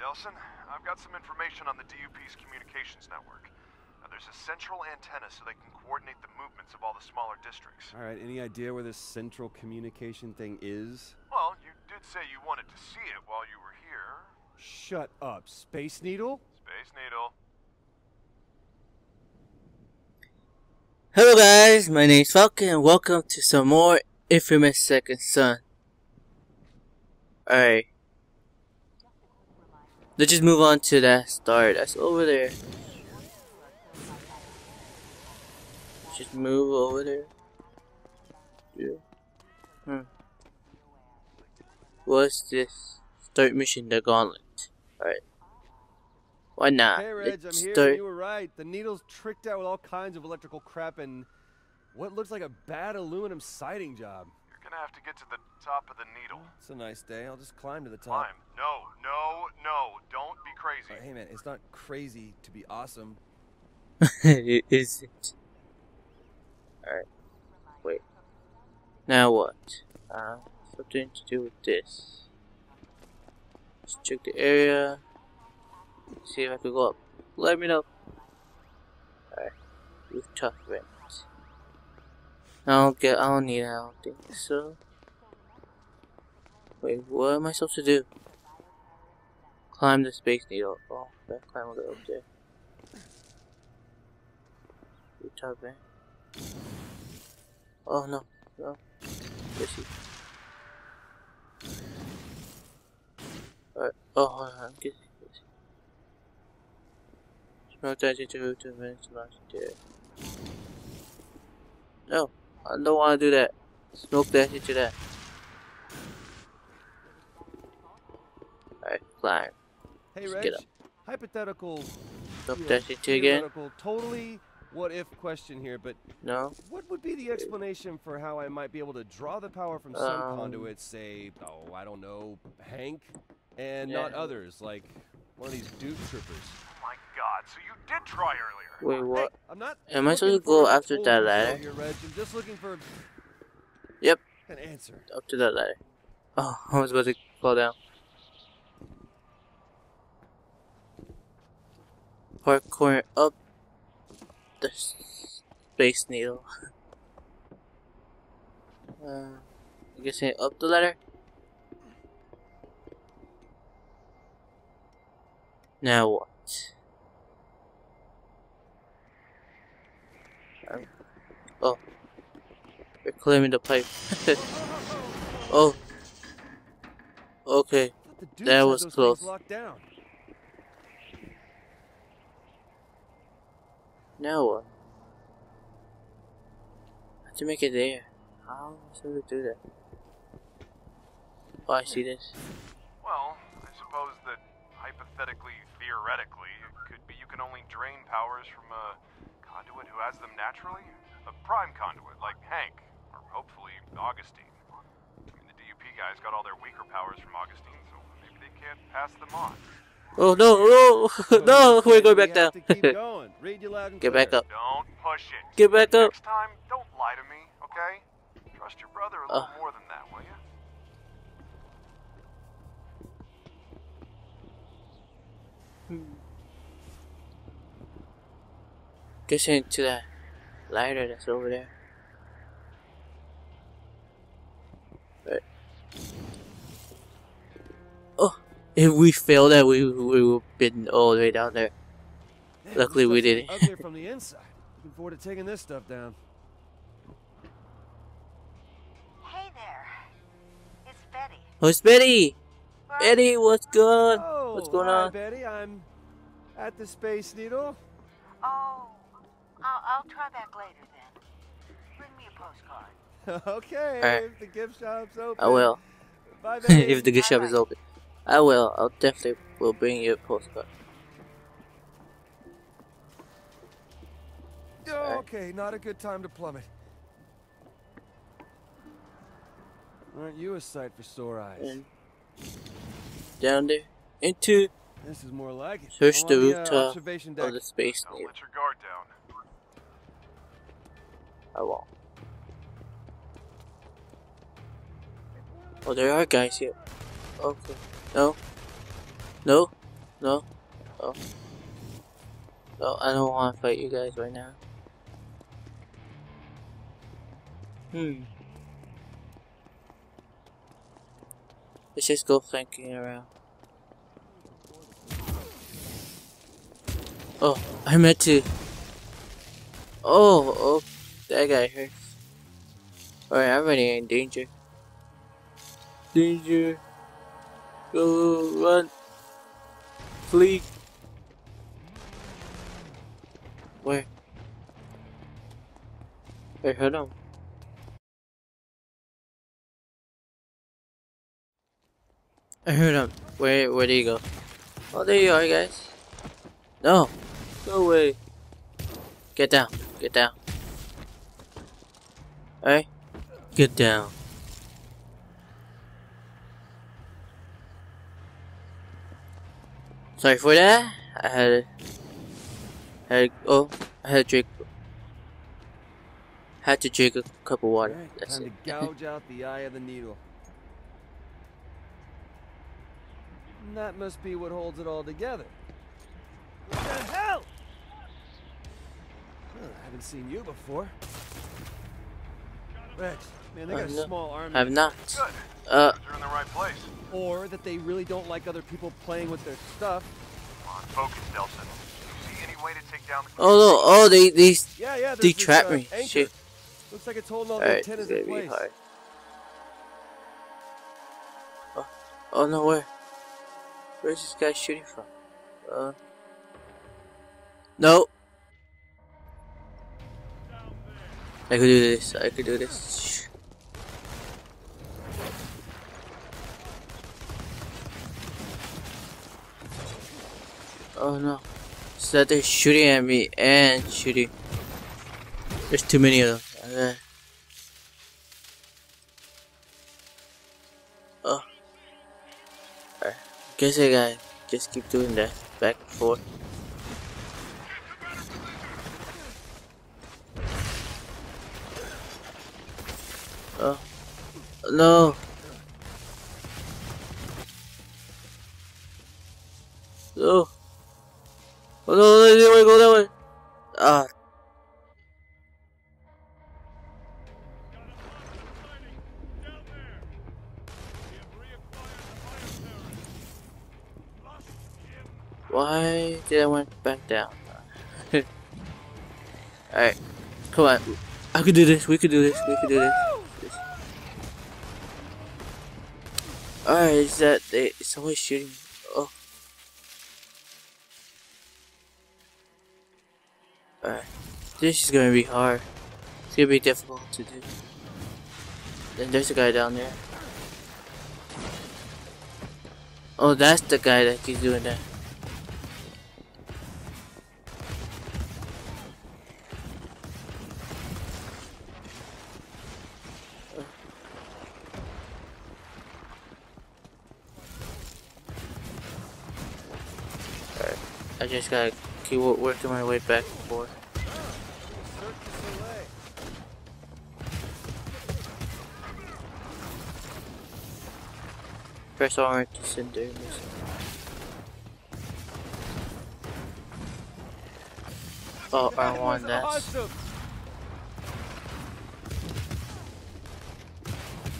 Delsin. I've got some information on the DUP's communications network. Now, there's a central antenna so they can coordinate the movements of all the smaller districts. All right, any idea where this central communication thing is? Well, you did say you wanted to see it while you were here. Shut up, Space Needle? Space Needle. Hello guys, my name is Falcon and welcome to some more Infamous Second Son. Alright. Let's just move on to that star that's over there. Just move over there. Yeah. Hmm. What's this? Start mission the gauntlet. Alright. Why not? Hey, Reg, I'm here. start. You were right. The needle's tricked out with all kinds of electrical crap and what looks like a bad aluminum siding job. You're gonna have to get to the top of the needle. It's a nice day. I'll just climb to the top. Climb. No, no, no. Don't be crazy. Uh, hey, man, it's not crazy to be awesome. it isn't. Alright. Wait. Now what? Uh, something to do with this. Let's check the area. See if I can go up. Let me know. Alright. Rooftop vent. I don't get, I don't need it, I don't think so. Wait, what am I supposed to do? Climb the space needle. Oh, gotta climb the way up there. Rooftop vent. Oh no, no. He? Alright, oh, hold on, get Smoke that into vent to launch there. No, I don't want to do that. Smoke that into that. Alright, climb. Hey, Just Reg, get up. hypothetical, Smoke you that into again. totally what if question here, but No. what would be the explanation for how I might be able to draw the power from some Um, conduits, say, oh, I don't know, Hank, and not others, like one of these Duke troopers? God, so you did try earlier. Wait, what? I'm not. Am I supposed to go after that ladder? Here, Reg. I'm just looking for Yep. an answer. Up to that ladder. Oh, I was about to fall down. Parkour up the space needle. uh, I guess I up the ladder. Now what? Um, oh, we're climbing the pipe. oh, okay. The That was close. Down. Now what? I have to make it there. How am we do that? Oh, I see this. Well, I suppose that hypothetically, theoretically, it could be you can only drain powers from a conduit who has them naturally. A prime conduit, like Hank, or hopefully Augustine. I mean, the DUP guys got all their weaker powers from Augustine, so maybe they can't pass them on. Oh no, no, no! We're going back We down. going. Read you loud and Get back up. Don't push it. Get back up. Next time, don't lie to me, okay? Trust your brother a little Uh. more than that, will you? Get into that ladder that's over there. Right. Oh, if we fail that, we we will been all the way down there. Man, Luckily, we didn't. Uglier from the inside. Looking forward to taking this stuff down. Hey there. It's Betty. Oh, it's Betty. Where Betty, what's good? Oh, What's going hi, on? Betty? I'm at the Space Needle. Oh, I'll, I'll try back later then. Bring me a postcard. okay, Alright. if the gift shop's open. I will. Bye, if the gift shop is open, I will. I'll definitely will bring you a postcard. Oh, okay, not a good time to plummet. Aren't you a sight for sore eyes? And down there into This is more like it. Search I'm the rooftop uh, observation deck. of the space Don't let your guard down. I won't. Oh, there are guys here. Okay. No. No. No? Oh. No, I don't want to fight you guys right now. Hmm. Let's just go flanking around. Oh, I meant to. Oh, oh, that guy hurts. Alright, I'm already in danger. Danger. Go, run. Flee. Where? Wait, hold on. I heard him. Where, where did he go? Oh, there you are, guys. No. Go away. Get down. Get down. Alright. Get down. Sorry for that. I had, had oh, I had to drink, had to drink a cup of water. Alright, That's time it. to gouge out the eye of the needle. And that must be what holds it all together. What the hell? Huh, I haven't seen you before. Rex, man, they got a no, small army. I've not. Good. Uh, You're in the right place. Or that they really don't like other people playing with their stuff. Come on, focus, Delsin. Do you see any way to take down the... oh no, oh they, they, Yeah, yeah. they there's this, trapped uh, me. anchor. Shit. Looks like it's holding all the Alright, it's antennas in place. hard. Oh, oh no, where? Where's this guy shooting from? Uh. No! I could do this, I could do this. Oh no. So they're shooting at me and shooting. There's too many of them. Uh, oh. Alright. Guess I gotta just keep doing that. Back and forth. No. No. Oh no, I didn't want to go that way. Ah. Why did I went back down? Alright. Come on. I could do this. We could do this. We could do this. Alright, is that they always shooting oh Alright. This is gonna be hard. It's gonna be difficult to do. Then there's a guy down there. Oh that's the guy that keeps doing that. Just gotta keep working my way back and forth. Cirque du Soleil. Press armor to cinder missile. Oh, I won that. Awesome.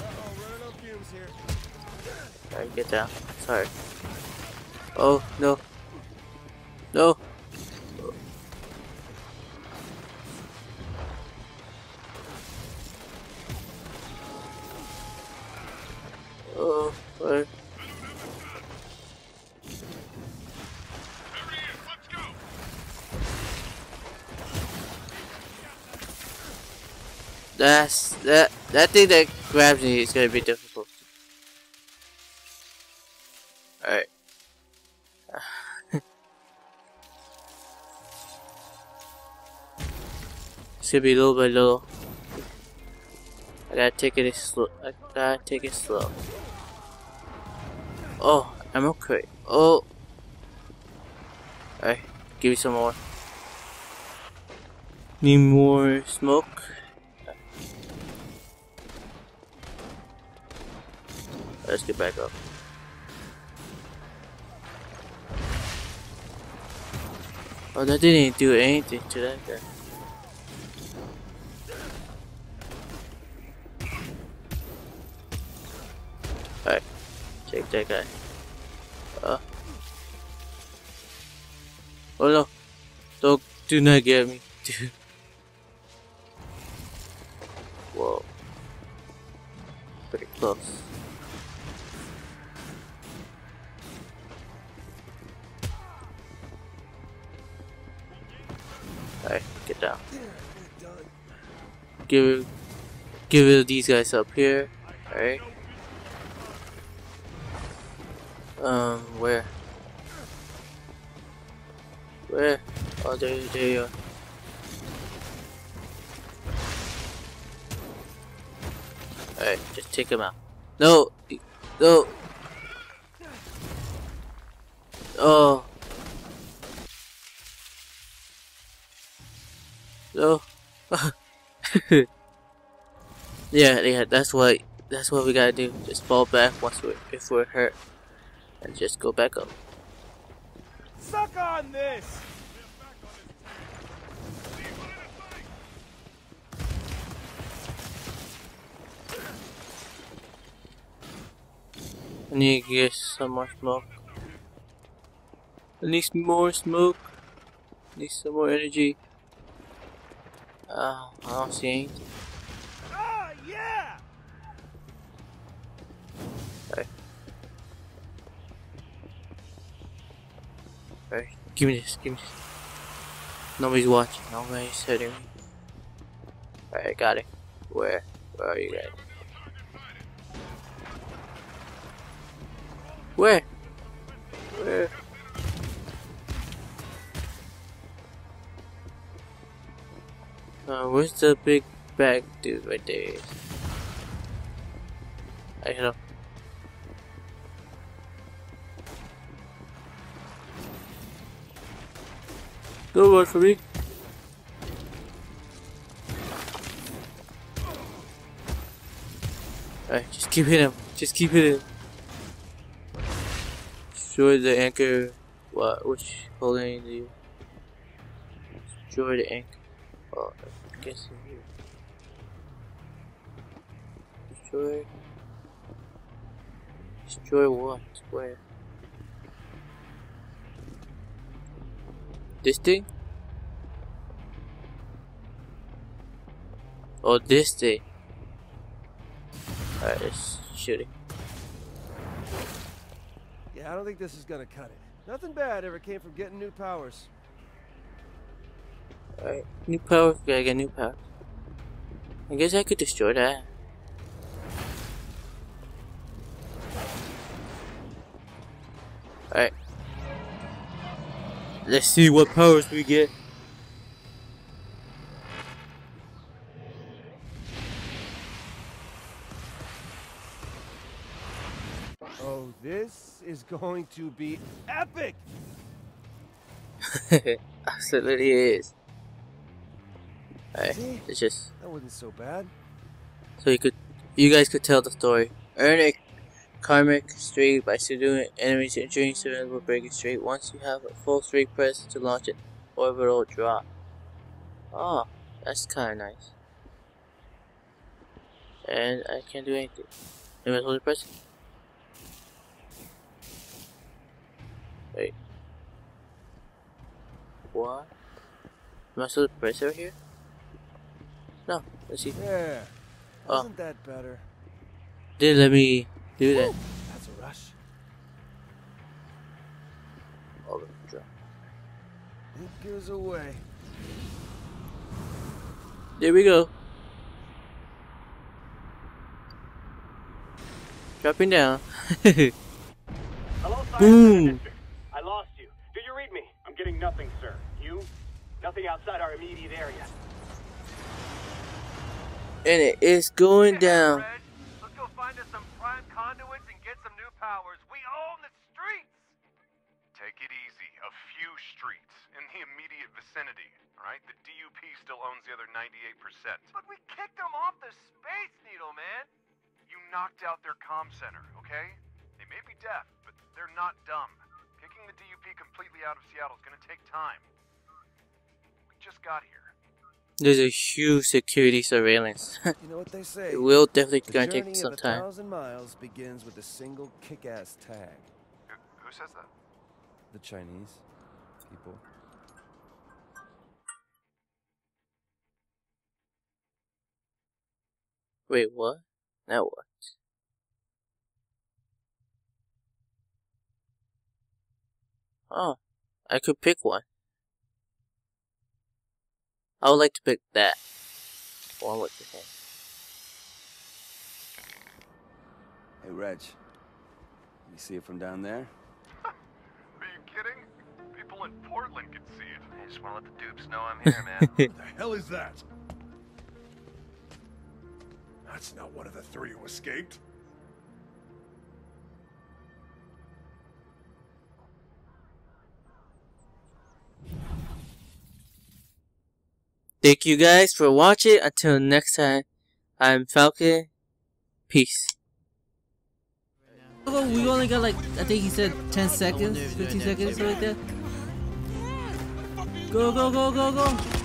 Uh-oh, running on fumes here. Alright, get down. Sorry. Oh, no. No. Oh? That's that that thing that grabs me is gonna be difficult. Be little by little. I gotta take it slow. I gotta take it slow. Oh, I'm okay. Oh. Alright, give me some more. Need more smoke. Let's get back up. Oh, that didn't do anything to that guy. Take that guy. Uh. Oh no! Don't, do not get me, dude. Whoa. Pretty close. Alright, get down. Give give these guys up here. Alright. Um, where? Where? Oh, there, there you are. Alright, just take him out. No! No! Oh! No! yeah, yeah, that's what that's what we gotta do. Just fall back once we're, if we're hurt, and just go back up. Suck on this! I need to get some more smoke. I need some more smoke. I need some more energy. Oh, I don't see anything. Give me this, give me this. Nobody's watching, nobody's hitting me. Alright, got it. Where? Where are you guys? Where? Where? Uh, where's the big bag dude right there? I hit him. Don't run for me. Alright, just keep hitting him. Just keep hitting him. Destroy the anchor. What? Which holding the. Destroy the anchor. Oh, I guess here. Destroy. Destroy what? Where? This thing? Or oh, this thing. Alright, let's shoot it. Yeah, I don't think this is gonna cut it. Nothing bad ever came from getting new powers. Alright, new power. Gotta get new power. I guess I could destroy that. Let's see what powers we get. Oh, this is going to be epic! Absolutely is. Alright, it's just That wasn't so bad. so you could, you guys could tell the story. Earn a karmic streak by subduing enemies and entering surrender breaking streak. Once you have a full streak, press to launch an orbital drop. Oh, that's kind of nice. And I can't do anything. Am I supposed to press? Wait. What? Am I supposed to press over here? No. Let's see. Yeah, Oh. Wasn't that better? Did let me do that. That's a rush. Orbital drop. It goes away. There we go. Dropping down. Hello, Science Boom. District. I lost you. Do you read me? I'm getting nothing, sir. You? Nothing outside our immediate area. and it is going down. Let's go find us some prime conduits and get some new powers. We own the streets! Take it easy. A few streets in the immediate vicinity. All right, the DUP still owns the other 98%. But we kicked them off the Space Needle, man! You knocked out their comm center, okay? They may be deaf, but they're not dumb. Kicking the DUP completely out of Seattle is gonna take time. We just got here. There's a huge security surveillance. You know what they say? it will definitely the gonna take some of a time. thousand miles begins with a single kick-ass tag. Who, who says that? The Chinese people. Wait, what? Now what? Oh, I could pick one. I would like to pick that. One with the hand. Hey, Reg. You see it from down there? Are you kidding? People in Portland can see it. I just want to let the dupes know I'm here, man. What the hell is that? That's not one of the three who escaped. Thank you guys for watching. Until next time, I'm Falcon. Peace. We only got like I think he said 10 seconds, 15 seconds, something like that. Go, go, go, go, go.